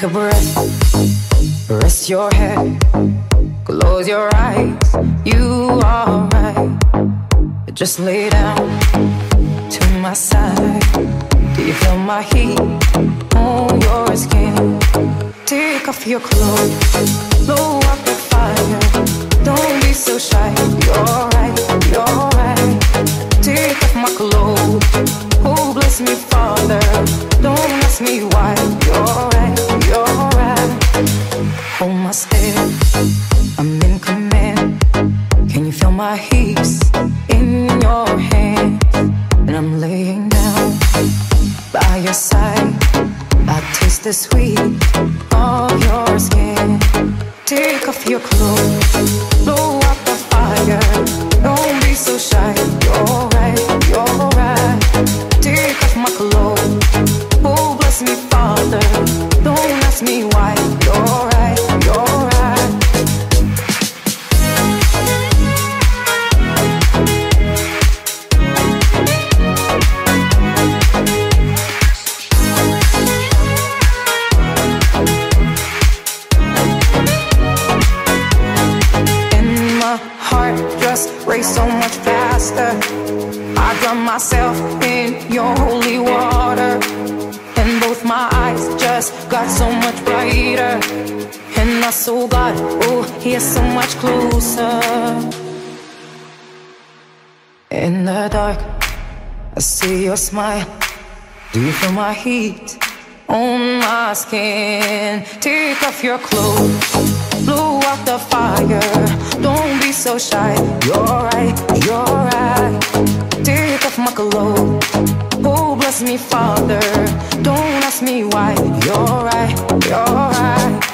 Take a breath, rest your head, close your eyes. You are right. Just lay down to my side. Do you feel my heat on your skin? Take off your clothes, blow out the fire. Don't be so shy. You're I'm in command. Can you feel my hips in your hands? And I'm laying down by your side. I taste the sweet of your skin. Take off your clothes, just race so much faster. I drown myself in your holy water. And both my eyes just got so much brighter. And I saw God, oh, He's so much closer. In the dark, I see your smile. Do you feel my heat on my skin? Take off your clothes, blow out the fire. So shy. You're right, you're right. Take off my clothes. Oh, bless me, Father. Don't ask me why. You're right, you're right.